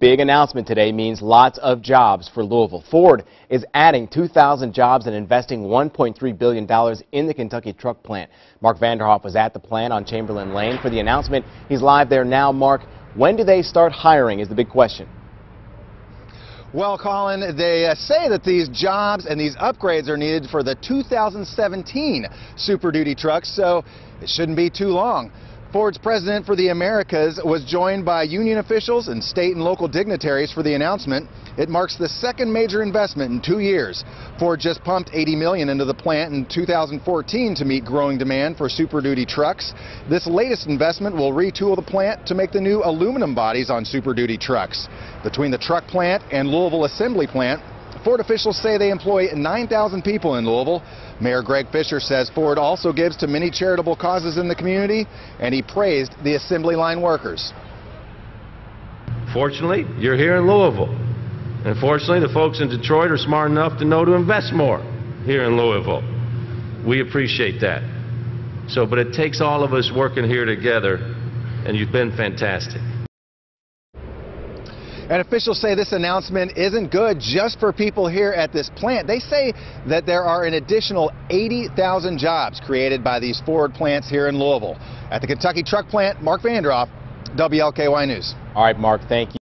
big announcement today means lots of jobs for Louisville. Ford is adding 2,000 jobs and investing $1.3 billion in the Kentucky truck plant. Mark Vanderhoff was at the plant on Chamberlain Lane for the announcement. He's live there now. Mark, when do they start hiring is the big question. Well, Colin, they uh, say that these jobs and these upgrades are needed for the 2017 Super Duty trucks, so it shouldn't be too long. Ford's president for the Americas was joined by union officials and state and local dignitaries for the announcement. It marks the second major investment in two years. Ford just pumped 80 million into the plant in 2014 to meet growing demand for Super Duty trucks. This latest investment will retool the plant to make the new aluminum bodies on Super Duty trucks. Between the truck plant and Louisville assembly plant, Ford officials say they employ 9,000 people in Louisville. Mayor Greg Fisher says Ford also gives to many charitable causes in the community, and he praised the assembly line workers. Fortunately, you're here in Louisville. And fortunately, the folks in Detroit are smart enough to know to invest more here in Louisville. We appreciate that. So, but it takes all of us working here together, and you've been fantastic. And officials say this announcement isn't good just for people here at this plant. They say that there are an additional 80,000 jobs created by these Ford plants here in Louisville. At the Kentucky Truck Plant, Mark Vanderhoff, WLKY News. All right, Mark, thank you.